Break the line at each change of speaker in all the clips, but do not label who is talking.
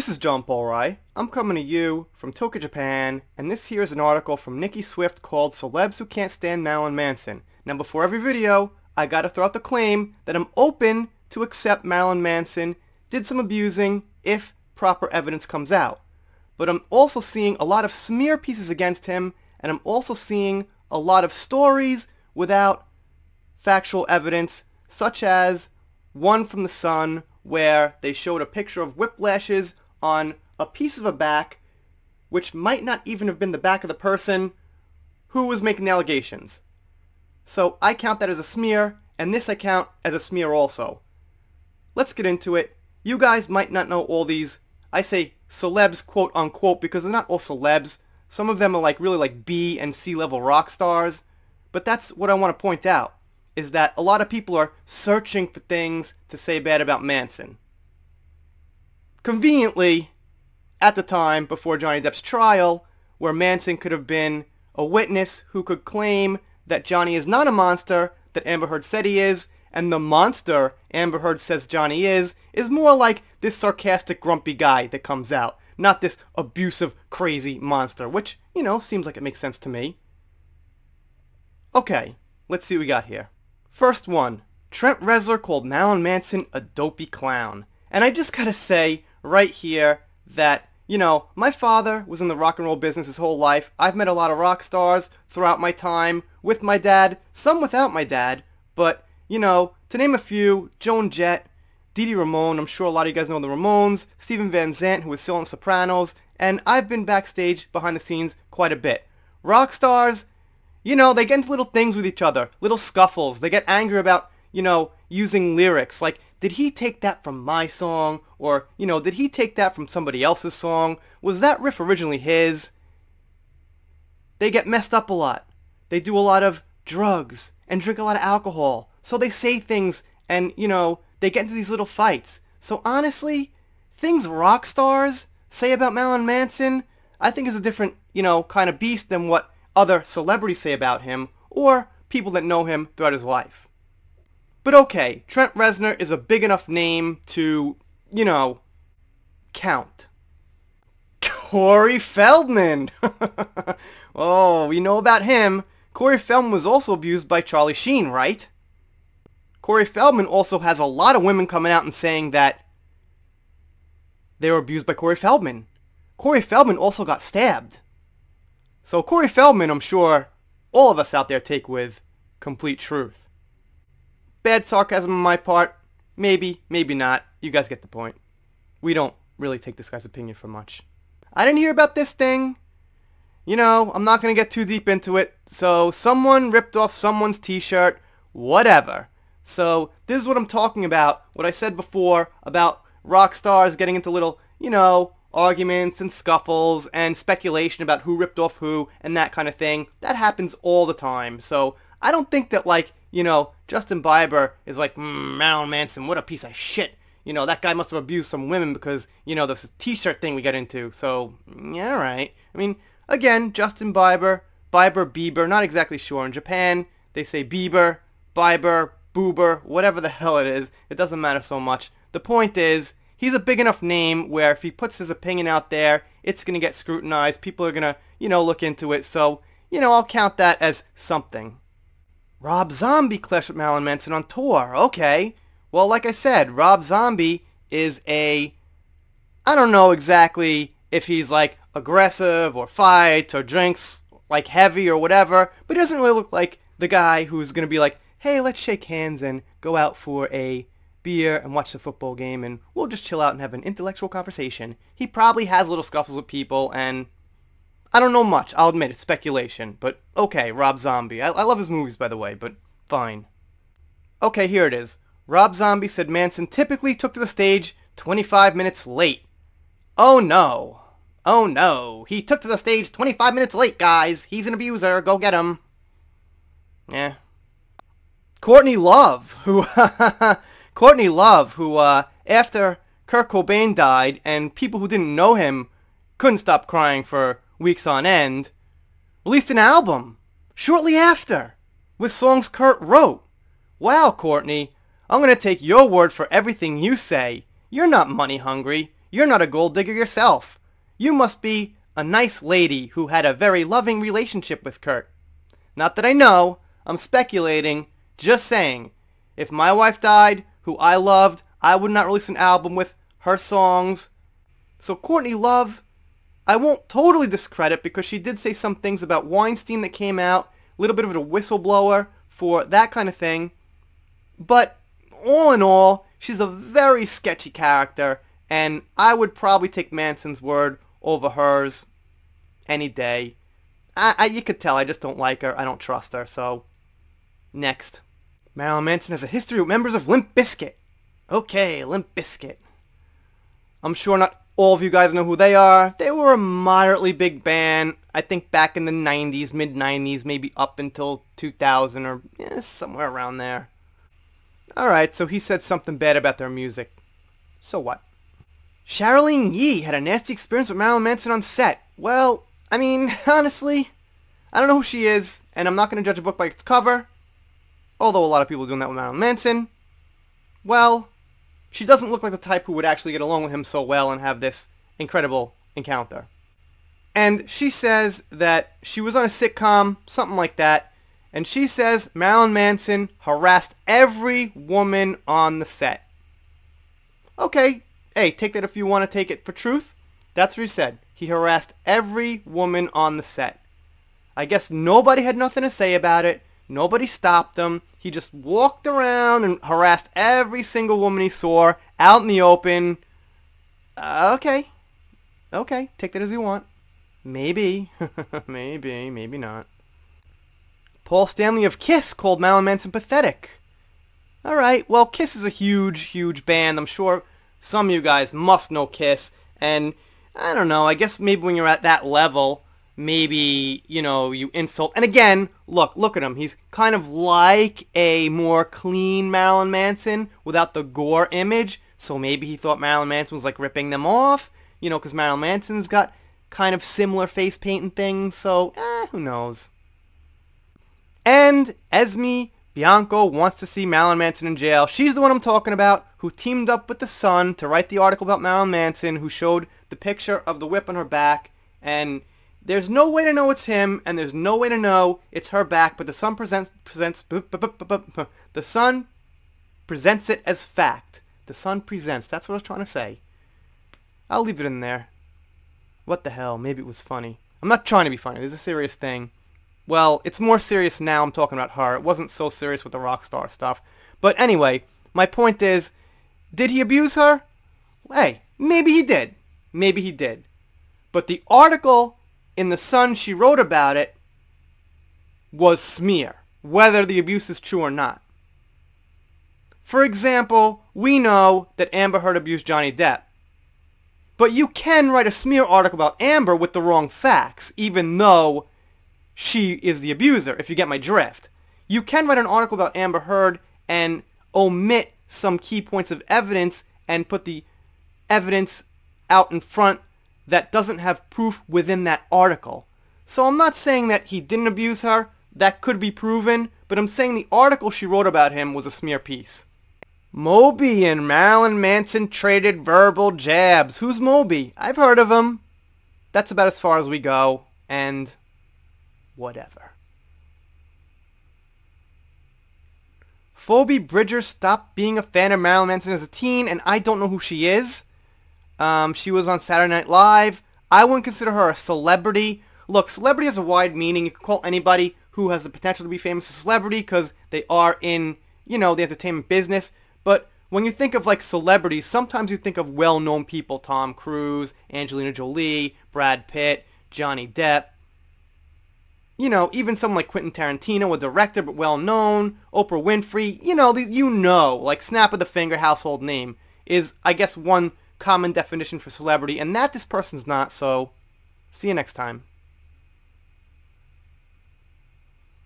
This is John Paul Rai. I'm coming to you from Tokyo, Japan, and this here is an article from Nikki Swift called Celebs Who Can't Stand Marilyn Manson. Now before every video, I gotta throw out the claim that I'm open to accept Marilyn Manson did some abusing if proper evidence comes out. But I'm also seeing a lot of smear pieces against him, and I'm also seeing a lot of stories without factual evidence, such as one from The Sun where they showed a picture of whiplashes on a piece of a back which might not even have been the back of the person who was making the allegations. So I count that as a smear, and this I count as a smear also. Let's get into it. You guys might not know all these, I say celebs quote unquote because they're not all celebs. Some of them are like really like B and C level rock stars. But that's what I want to point out, is that a lot of people are searching for things to say bad about Manson. Conveniently, at the time before Johnny Depp's trial, where Manson could have been a witness who could claim that Johnny is not a monster that Amber Heard said he is, and the monster Amber Heard says Johnny is, is more like this sarcastic grumpy guy that comes out, not this abusive crazy monster, which, you know, seems like it makes sense to me. Okay, let's see what we got here. First one, Trent Reznor called Marilyn Manson a dopey clown. And I just gotta say, right here, that, you know, my father was in the rock and roll business his whole life. I've met a lot of rock stars throughout my time, with my dad, some without my dad, but, you know, to name a few, Joan Jett, Dee Ramone, I'm sure a lot of you guys know the Ramones, Steven Van Zandt, who was still in Sopranos, and I've been backstage, behind the scenes, quite a bit. Rock stars, you know, they get into little things with each other, little scuffles. They get angry about, you know, using lyrics. Like, did he take that from my song? Or, you know, did he take that from somebody else's song? Was that riff originally his? They get messed up a lot. They do a lot of drugs and drink a lot of alcohol. So they say things and, you know, they get into these little fights. So honestly, things rock stars say about Marilyn Manson, I think is a different, you know, kind of beast than what other celebrities say about him, or people that know him throughout his life. But okay, Trent Reznor is a big enough name to, you know, count. Corey Feldman! oh, we know about him. Corey Feldman was also abused by Charlie Sheen, right? Corey Feldman also has a lot of women coming out and saying that they were abused by Corey Feldman. Corey Feldman also got stabbed. So Corey Feldman, I'm sure all of us out there take with complete truth. Bad sarcasm on my part. Maybe, maybe not. You guys get the point. We don't really take this guy's opinion for much. I didn't hear about this thing. You know, I'm not going to get too deep into it. So someone ripped off someone's t-shirt. Whatever. So this is what I'm talking about. What I said before about rock stars getting into little, you know, arguments and scuffles and speculation about who ripped off who and that kind of thing. That happens all the time. So I don't think that like, you know, Justin Bieber is like, mm, Marilyn Manson, what a piece of shit. You know, that guy must have abused some women because, you know, this t-shirt thing we get into. So, yeah, alright. I mean, again, Justin Bieber, Bieber, Bieber, not exactly sure. In Japan, they say Bieber, Bieber, Boober, whatever the hell it is. It doesn't matter so much. The point is, he's a big enough name where if he puts his opinion out there, it's going to get scrutinized. People are going to, you know, look into it. So, you know, I'll count that as something. Rob Zombie clashed with Marilyn Manson on tour. Okay. Well, like I said, Rob Zombie is a... I don't know exactly if he's, like, aggressive or fights or drinks, like, heavy or whatever, but he doesn't really look like the guy who's going to be like, hey, let's shake hands and go out for a beer and watch the football game and we'll just chill out and have an intellectual conversation. He probably has little scuffles with people and I don't know much. I'll admit it's speculation, but okay, Rob Zombie. I, I love his movies, by the way, but fine. Okay, here it is. Rob Zombie said Manson typically took to the stage 25 minutes late. Oh no. Oh no. He took to the stage 25 minutes late, guys. He's an abuser. Go get him. Yeah. Courtney Love, who Courtney Love, who, uh, after Kurt Cobain died and people who didn't know him couldn't stop crying for weeks on end, released an album shortly after with songs Kurt wrote. Wow, Courtney, I'm going to take your word for everything you say. You're not money hungry. you're not a gold digger yourself. You must be a nice lady who had a very loving relationship with Kurt. Not that I know, I'm speculating, just saying. If my wife died, who I loved, I would not release an album with her songs. So Courtney Love, I won't totally discredit because she did say some things about Weinstein that came out, a little bit of a whistleblower for that kind of thing. But all in all, she's a very sketchy character, and I would probably take Manson's word over hers any day. I, I, you could tell I just don't like her. I don't trust her. So, next. Marilyn Manson has a history with members of Limp Bizkit. Okay, Limp Bizkit. I'm sure not all of you guys know who they are. They were a moderately big band. I think back in the 90s, mid 90s, maybe up until 2000 or eh, somewhere around there. Alright, so he said something bad about their music. So what? Charlyne Yi had a nasty experience with Marilyn Manson on set. Well, I mean, honestly, I don't know who she is, and I'm not going to judge a book by its cover, although a lot of people are doing that with Marilyn Manson. Well, she doesn't look like the type who would actually get along with him so well and have this incredible encounter. And she says that she was on a sitcom, something like that, and she says Marilyn Manson harassed every woman on the set. Okay, hey, take that if you want to take it for truth. That's what he said. He harassed every woman on the set. I guess nobody had nothing to say about it. Nobody stopped him. He just walked around and harassed every single woman he saw out in the open. Uh, okay. Okay, take that as you want. Maybe. maybe, maybe not. Paul Stanley of Kiss called Marilyn Manson pathetic. Alright, well, Kiss is a huge, huge band. I'm sure some of you guys must know Kiss. And I don't know, I guess maybe when you're at that level, maybe, you know, you insult. And again, look, look at him. He's kind of like a more clean Marilyn Manson without the gore image. So maybe he thought Marilyn Manson was like ripping them off, you know, because Marilyn Manson's got kind of similar face paint and things. So, eh, who knows. And Esme Bianco wants to see Marilyn Manson in jail. She's the one I'm talking about who teamed up with The Sun to write the article about Marilyn Manson, who showed the picture of the whip on her back, and there's no way to know it's him, and there's no way to know it's her back, but the Sun presents, presents, the Sun presents it as fact. The Sun presents, that's what I was trying to say. I'll leave it in there. What the hell, maybe it was funny. I'm not trying to be funny, this is a serious thing. Well, it's more serious now I'm talking about her. It wasn't so serious with the rock star stuff. But anyway, my point is, did he abuse her? Hey, maybe he did. Maybe he did. But the article in The Sun she wrote about it was smear, whether the abuse is true or not. For example, we know that Amber Heard abused Johnny Depp. But you can write a smear article about Amber with the wrong facts, even though she is the abuser, if you get my drift. You can write an article about Amber Heard and omit some key points of evidence and put the evidence out in front that doesn't have proof within that article. So I'm not saying that he didn't abuse her. That could be proven. But I'm saying the article she wrote about him was a smear piece. Moby and Marilyn Manson traded verbal jabs. Who's Moby? I've heard of him. That's about as far as we go. And whatever. Phoebe Bridgers stopped being a fan of Marilyn Manson as a teen, and I don't know who she is. Um, she was on Saturday Night Live. I wouldn't consider her a celebrity. Look, celebrity has a wide meaning. You can call anybody who has the potential to be famous a celebrity because they are in, you know, the entertainment business. But when you think of like celebrities, sometimes you think of well-known people. Tom Cruise, Angelina Jolie, Brad Pitt, Johnny Depp. You know, even someone like Quentin Tarantino, a director but well-known. Oprah Winfrey. You know, you know, like snap of the finger household name is, I guess, one common definition for celebrity, and that this person's not, so see you next time.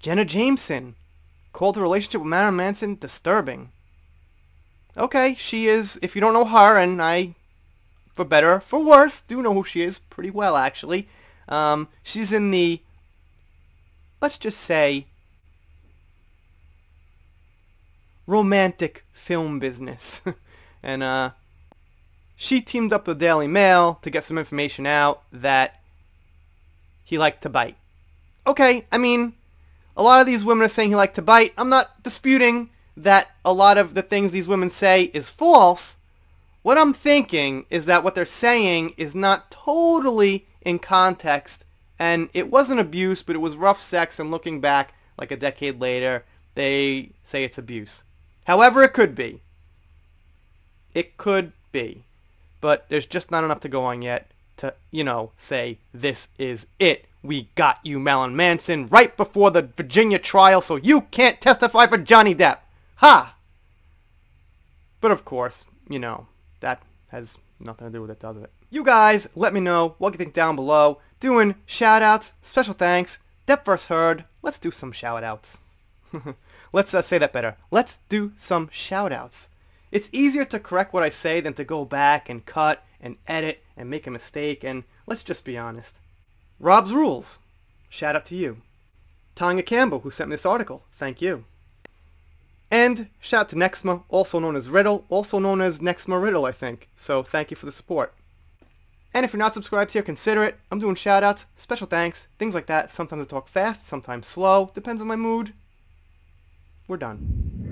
Jenna Jameson called the relationship with Marilyn Manson disturbing. Okay, she is, if you don't know her, and I, for better, for worse, do know who she is pretty well, actually. Um, she's in the, let's just say, romantic film business. and, uh, she teamed up with the Daily Mail to get some information out that he liked to bite. Okay, I mean, a lot of these women are saying he liked to bite. I'm not disputing that a lot of the things these women say is false. What I'm thinking is that what they're saying is not totally in context, and it wasn't abuse, but it was rough sex, and looking back, like a decade later, they say it's abuse. However it could be. It could be. But there's just not enough to go on yet to, you know, say, this is it. We got you, Marilyn Manson, right before the Virginia trial, so you can't testify for Johnny Depp. Ha! But of course, you know, that has nothing to do with it, does it? You guys, let me know what you think down below. Doing shout-outs, special thanks, Depp vs. Heard. Let's do some shout-outs. Let's uh, say that better. Let's do some shout-outs. It's easier to correct what I say than to go back and cut and edit and make a mistake, and let's just be honest. Rob's Rules. Shout out to you. Tanya Campbell, who sent me this article. Thank you. And shout out to Nexma, also known as Riddle, also known as Nexma Riddle, I think. So thank you for the support. And if you're not subscribed here, consider it. I'm doing shout outs, special thanks, things like that. Sometimes I talk fast, sometimes slow. Depends on my mood. We're done.